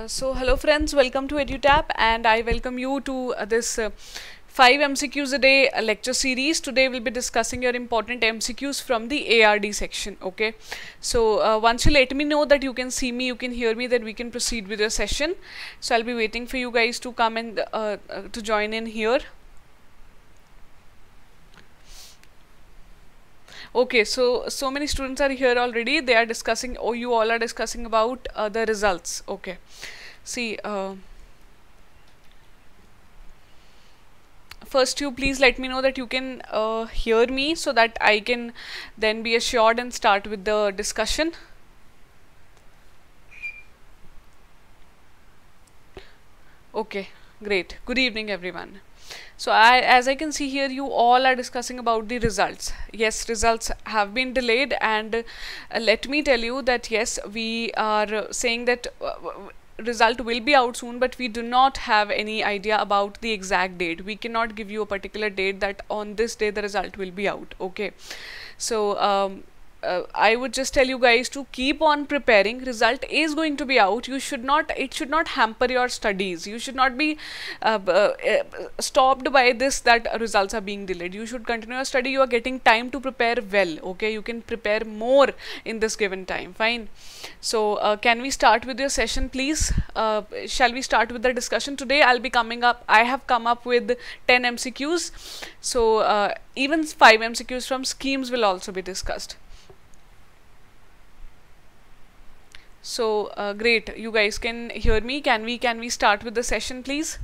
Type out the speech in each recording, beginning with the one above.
Uh, so hello friends, welcome to EduTap and I welcome you to uh, this uh, 5 MCQs a day uh, lecture series. Today we'll be discussing your important MCQs from the ARD section. Okay, so uh, once you let me know that you can see me, you can hear me, then we can proceed with your session. So I'll be waiting for you guys to come and to join in here. Okay so so many students are here already. They are discussing oh you all are discussing about uh, the results. Okay. See uh, first you please let me know that you can uh, hear me so that I can then be assured and start with the discussion. Okay great. Good evening everyone so I, as I can see here you all are discussing about the results. Yes results have been delayed and uh, let me tell you that yes we are saying that uh, result will be out soon but we do not have any idea about the exact date. We cannot give you a particular date that on this day the result will be out okay? So um, uh, I would just tell you guys to keep on preparing. Result is going to be out. You should not it should not hamper your studies. You should not be uh, uh, stopped by this that results are being delayed. You should continue your study. You are getting time to prepare well okay? You can prepare more in this given time. Fine. So uh, can we start with your session please? Uh, shall we start with the discussion? Today I'll be coming up I have come up with 10 MCQs so uh, even 5 MCQs from schemes will also be discussed so uh, great. You guys can hear me. Can we can we start with the session please?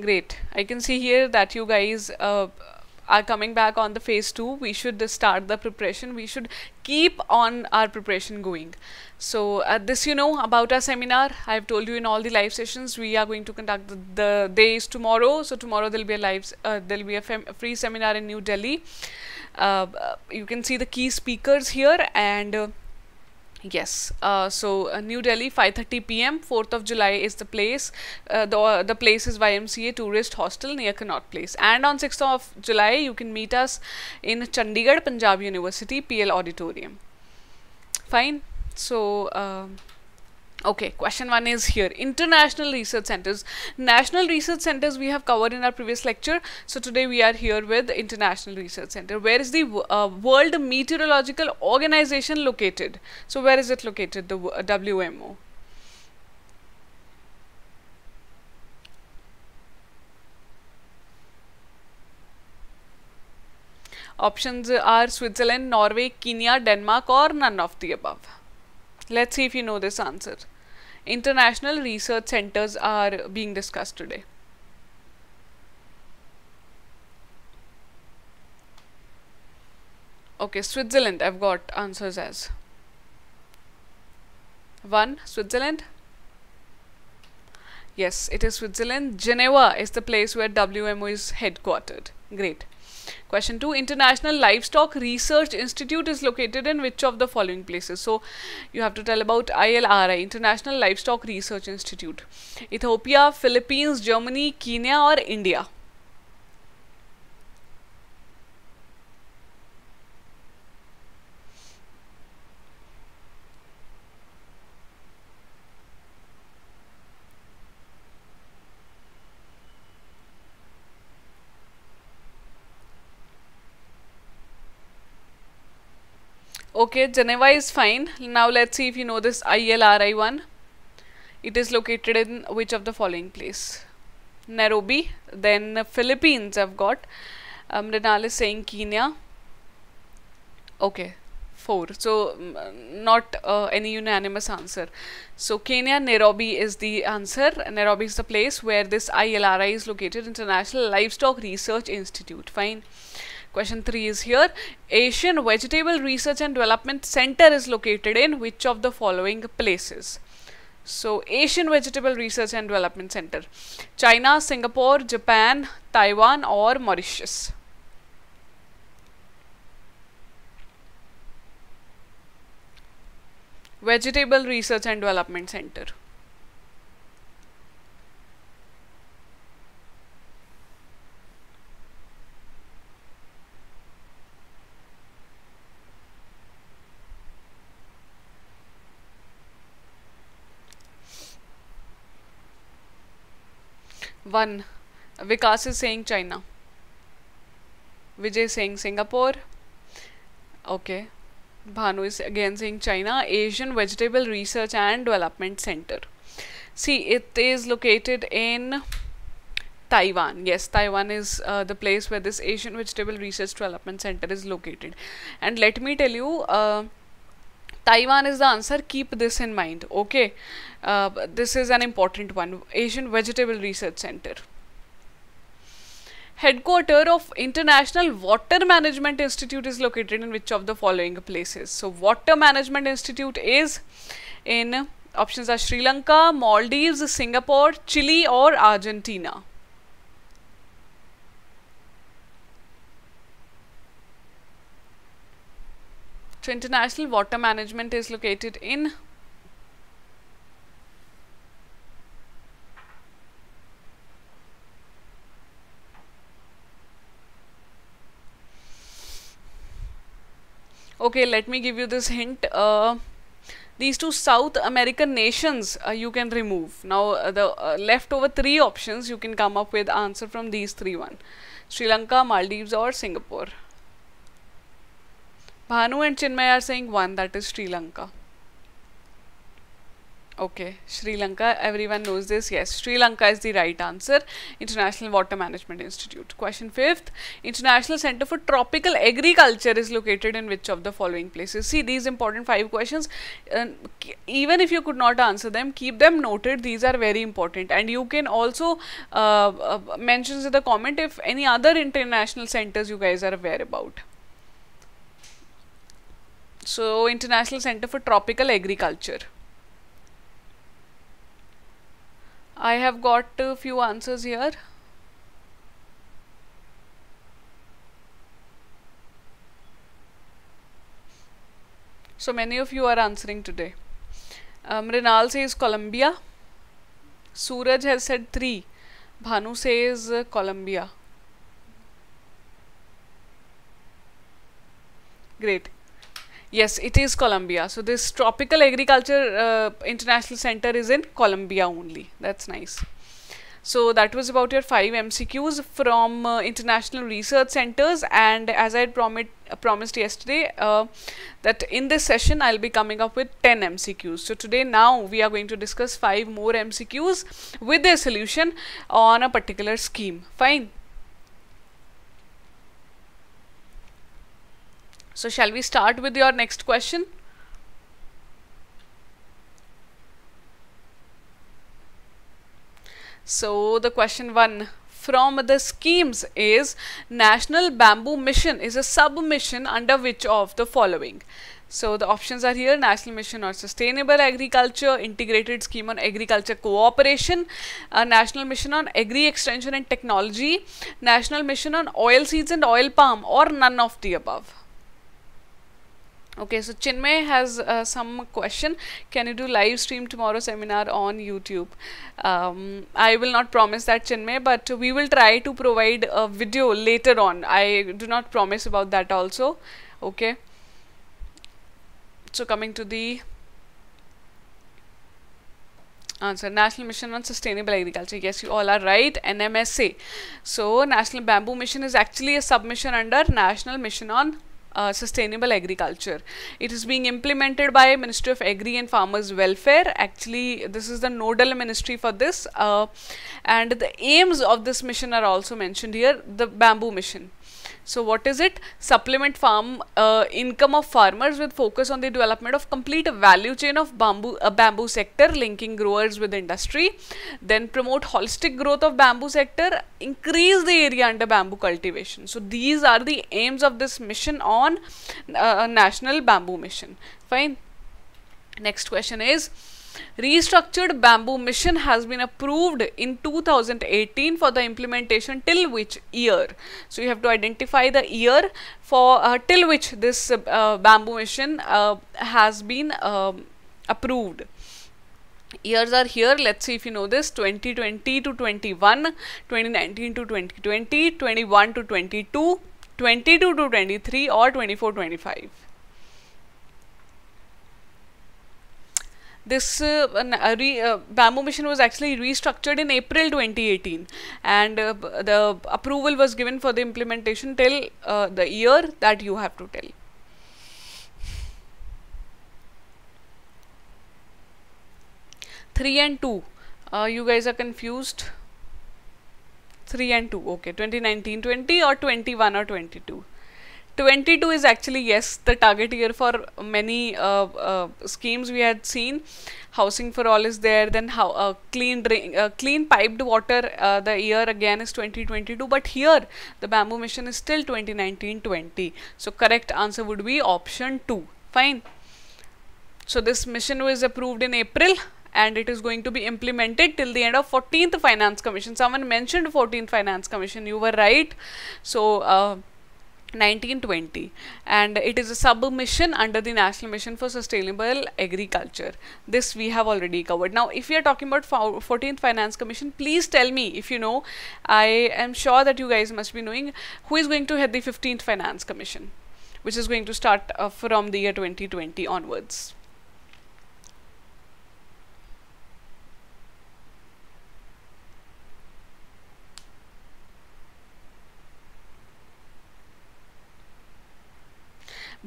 Great. I can see here that you guys uh, are coming back on the phase 2 we should start the preparation. We should keep on our preparation going. So uh, this you know about our seminar i've told you in all the live sessions we are going to conduct the, the days tomorrow. So tomorrow there'll be a live uh, there'll be a, free seminar in new delhi. Uh, you can see the key speakers here and uh, yes. Uh, so uh, new delhi 5:30 pm 4th of july is the place. Uh, the uh, the place is ymca tourist hostel near connaught place. And on 6th of july you can meet us in chandigarh punjab university pl auditorium. Fine. So um, Okay, question one is here. International research centers. National research centers we have covered in our previous lecture. So today we are here with International Research Center. Where is the uh, World Meteorological Organization located? So where is it located? The uh, WMO. Options are Switzerland, Norway, Kenya, Denmark or none of the above. Let's see if you know this answer international research centers are being discussed today. Okay, Switzerland, I've got answers as 1. Switzerland. Yes, it is Switzerland. Geneva is the place where WMO is headquartered. Great. Question 2. International Livestock Research Institute is located in which of the following places? So, you have to tell about ILRI, International Livestock Research Institute. Ethiopia, Philippines, Germany, Kenya or India? Okay, Geneva is fine. Now let's see if you know this ILRI one. It is located in which of the following place? Nairobi. Then Philippines I've got. Um, Renal is saying Kenya. Okay, 4. So not uh, any unanimous answer. So Kenya, Nairobi is the answer. Nairobi is the place where this ILRI is located, International Livestock Research Institute. Fine. Question 3 is here. Asian Vegetable Research and Development Center is located in which of the following places? So, Asian Vegetable Research and Development Center. China, Singapore, Japan, Taiwan or Mauritius? Vegetable Research and Development Center. 1. Vikas is saying China. Vijay is saying Singapore. Okay. Bhanu is again saying China. Asian Vegetable Research and Development Center. See, it is located in Taiwan. Yes, Taiwan is uh, the place where this Asian Vegetable Research Development Center is located. And let me tell you, uh, Taiwan is the answer. Keep this in mind. Okay, uh, this is an important one. Asian Vegetable Research Center. Headquarter of International Water Management Institute is located in which of the following places? So, Water Management Institute is in options are Sri Lanka, Maldives, Singapore, Chile, or Argentina. So International Water Management is located in Okay, let me give you this hint. Uh, these two South American nations uh, you can remove. Now uh, the uh, leftover three options you can come up with answer from these three one. Sri Lanka, Maldives or Singapore. Bhanu and Chinmay are saying one, that is Sri Lanka. Okay, Sri Lanka, everyone knows this. Yes, Sri Lanka is the right answer. International Water Management Institute. Question fifth, International Center for Tropical Agriculture is located in which of the following places? See, these important five questions, uh, even if you could not answer them, keep them noted. These are very important. And you can also uh, uh, mention in the comment if any other international centers you guys are aware about. So, International Center for Tropical Agriculture. I have got a few answers here. So many of you are answering today. Um, Rinal says Colombia. Suraj has said 3. Bhanu says uh, Colombia. Great. Yes, it is Colombia. So this Tropical Agriculture uh, International Center is in Colombia only. That's nice. So that was about your 5 MCQs from uh, international research centers and as I had promised uh, promised yesterday uh, that in this session I'll be coming up with 10 MCQs. So today now we are going to discuss 5 more MCQs with their solution on a particular scheme. Fine. So shall we start with your next question? So the question one from the schemes is National Bamboo Mission is a sub-mission under which of the following? So the options are here National Mission on Sustainable Agriculture, Integrated Scheme on Agriculture Cooperation, uh, National Mission on Agri Extension and Technology, National Mission on Oil Seeds and Oil Palm or none of the above. Okay, so Chinmay has uh, some question. Can you do live stream tomorrow seminar on YouTube? Um, I will not promise that Chinmay, but we will try to provide a video later on. I do not promise about that also. Okay. So coming to the answer national mission on sustainable agriculture yes you all are right nmsa so national bamboo mission is actually a submission under national mission on uh, sustainable agriculture. It is being implemented by Ministry of Agri and Farmers Welfare. Actually, this is the nodal ministry for this. Uh, and the aims of this mission are also mentioned here. The bamboo mission. So what is it? Supplement farm uh, income of farmers with focus on the development of complete value chain of bamboo uh, bamboo sector linking growers with industry. Then promote holistic growth of bamboo sector, increase the area under bamboo cultivation. So these are the aims of this mission on uh, National Bamboo Mission. Fine. Next question is Restructured Bamboo Mission has been approved in 2018 for the implementation till which year. So you have to identify the year for uh, till which this uh, Bamboo Mission uh, has been um, approved. Years are here. Let's see if you know this. 2020 to 21 2019 to 2020 21 to 22 22 to 23 or 24 25 this uh, re, uh, bamboo mission was actually restructured in April 2018 and uh, the approval was given for the implementation till uh, the year that you have to tell. Three and two. Uh, you guys are confused. Three and two. Okay, 2019, 20 or 21 or 22. 22 is actually yes the target year for many uh, uh, schemes we had seen. Housing for all is there then how uh, clean uh, clean piped water uh, the year again is 2022 but here the bamboo mission is still 2019-20 so correct answer would be option 2 fine. So this mission was approved in April and it is going to be implemented till the end of 14th finance commission. Someone mentioned 14th finance commission. You were right. So uh, 1920 and it is a submission under the national mission for sustainable agriculture. This we have already covered. Now if we are talking about 14th finance commission please tell me if you know. I am sure that you guys must be knowing who is going to head the 15th finance commission which is going to start uh, from the year 2020 onwards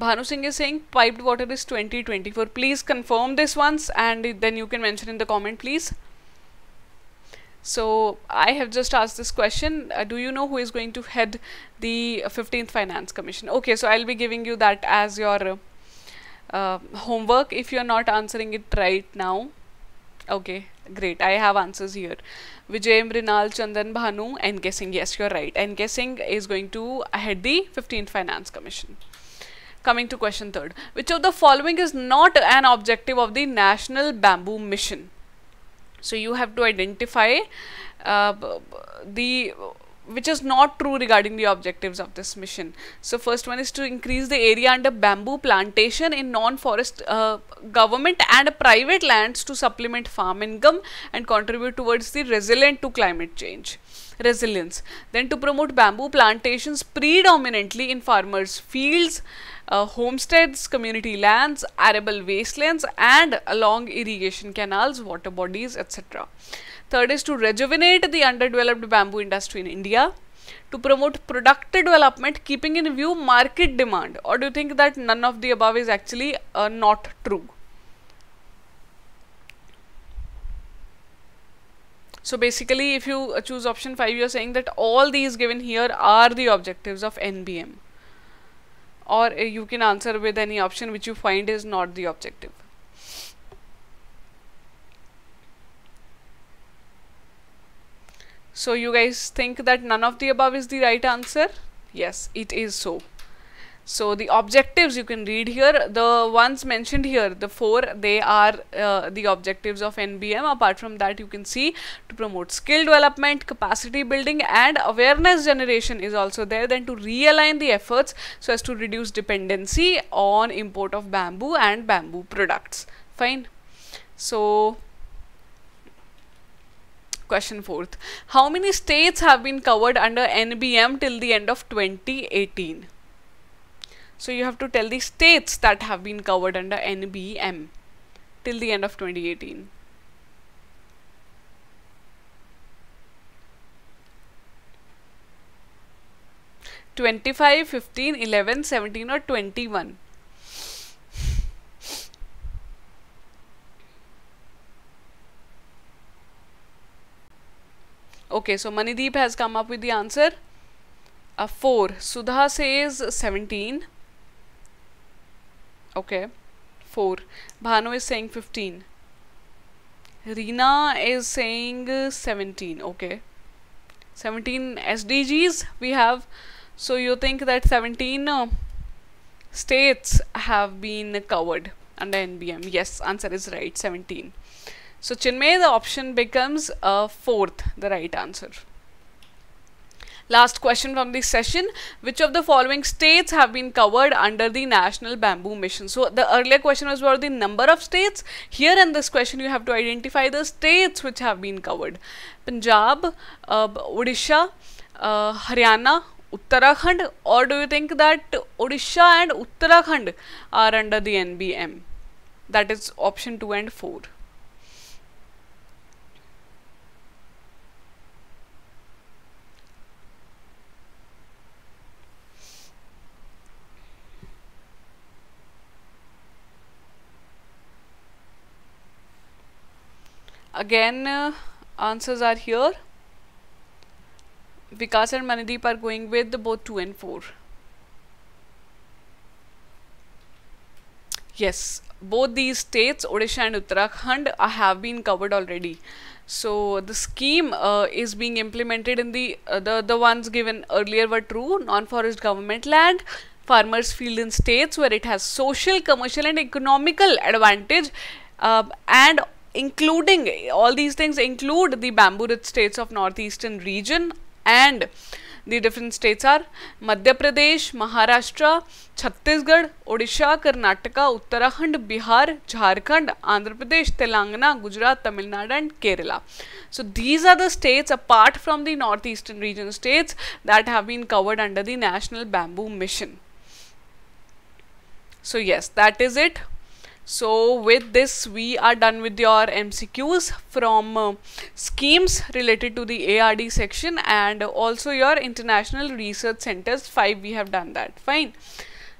Bhanu Singh is saying piped water is 2024. Please confirm this once and then you can mention in the comment please. So I have just asked this question. Uh, do you know who is going to head the 15th Finance Commission? Okay, so I'll be giving you that as your uh, homework if you're not answering it right now. Okay, great. I have answers here. Vijay Mrinal Chandan Bhanu NK Singh. Yes, you're right. NK Singh is going to head the 15th Finance Commission. Coming to question third, which of the following is not an objective of the National Bamboo Mission? So you have to identify uh, the which is not true regarding the objectives of this mission. So first one is to increase the area under bamboo plantation in non-forest uh, government and private lands to supplement farm income and contribute towards the resilient to climate change resilience. Then to promote bamboo plantations predominantly in farmers' fields, uh, homesteads, community lands, arable wastelands and along irrigation canals, water bodies, etc. Third is to rejuvenate the underdeveloped bamboo industry in India. To promote productive development, keeping in view market demand. Or do you think that none of the above is actually uh, not true? So basically, if you choose option 5, you are saying that all these given here are the objectives of NBM or uh, you can answer with any option which you find is not the objective. So you guys think that none of the above is the right answer? Yes, it is so. So the objectives you can read here, the ones mentioned here, the four, they are uh, the objectives of NBM. Apart from that, you can see to promote skill development, capacity building and awareness generation is also there. Then to realign the efforts so as to reduce dependency on import of bamboo and bamboo products. Fine. So question fourth. How many states have been covered under NBM till the end of 2018? So you have to tell the states that have been covered under NBM till the end of 2018. Twenty-five, fifteen, eleven, seventeen, or twenty-one. Okay, so Manideep has come up with the answer. Uh, 4. Sudha says 17 okay. 4 Bhanu is saying 15 Reena is saying 17 okay. 17 SDGs we have. So you think that 17 uh, states have been covered under NBM yes answer is right 17 so Chinmay the option becomes a uh, fourth the right answer Last question from this session. Which of the following states have been covered under the National Bamboo Mission? So the earlier question was about the number of states. Here in this question you have to identify the states which have been covered. Punjab, uh, Odisha, uh, Haryana, Uttarakhand or do you think that Odisha and Uttarakhand are under the NBM? that is option 2 and 4 again uh, answers are here. Vikas and Manideep are going with both 2 and 4 yes both these states Odisha and Uttarakhand uh, have been covered already. So the scheme uh, is being implemented in the the the ones given earlier were true non-forest government land farmers field in states where it has social commercial and economical advantage uh, and including all these things include the bamboo rich states of northeastern region and the different states are Madhya Pradesh, Maharashtra, Chhattisgarh, Odisha, Karnataka, Uttarakhand, Bihar, Jharkhand, Andhra Pradesh, Telangana, Gujarat, Tamil Nadu and Kerala. So these are the states apart from the northeastern region states that have been covered under the National Bamboo Mission. So yes, that is it. So with this we are done with your MCQs from uh, schemes related to the ARD section and also your international research centers 5 we have done that fine.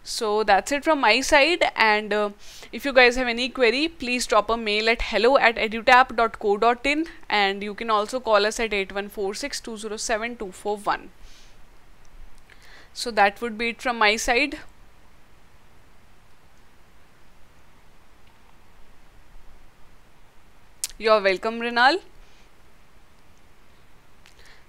So that's it from my side and uh, if you guys have any query please drop a mail at hello at edutap.co.in and you can also call us at 8146207241. So that would be it from my side. You're welcome, Rinal.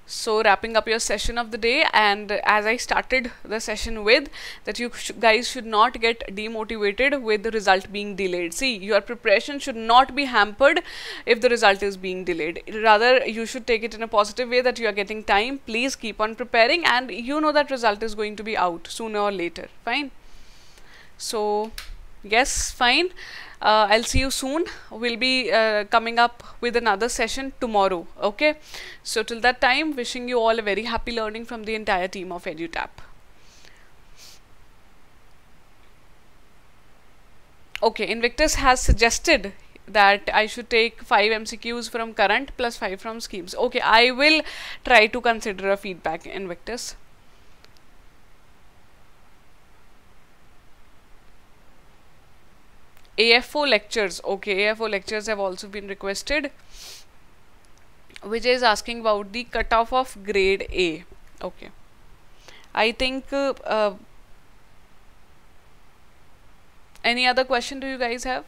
So wrapping up your session of the day and as I started the session with that you sh guys should not get demotivated with the result being delayed. See your preparation should not be hampered if the result is being delayed. Rather you should take it in a positive way that you are getting time. Please keep on preparing and you know that result is going to be out sooner or later. Fine. So yes fine uh, I'll see you soon. We'll be uh, coming up with another session tomorrow. Okay. So till that time, wishing you all a very happy learning from the entire team of EduTap. Okay, Invictus has suggested that I should take 5 MCQs from current plus 5 from schemes. Okay, I will try to consider a feedback Invictus. AFO lectures. Okay, AFO lectures have also been requested. Which is asking about the cutoff of grade A. Okay. I think uh, uh, any other question do you guys have?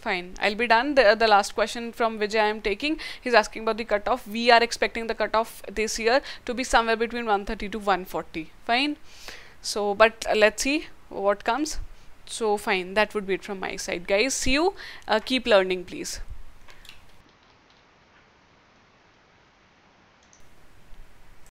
Fine, I'll be done. The, the last question from Vijay I am taking, he's asking about the cutoff. We are expecting the cutoff this year to be somewhere between 130 to 140. Fine. So, but uh, let's see what comes. So fine that would be it from my side guys. See you. Uh, keep learning please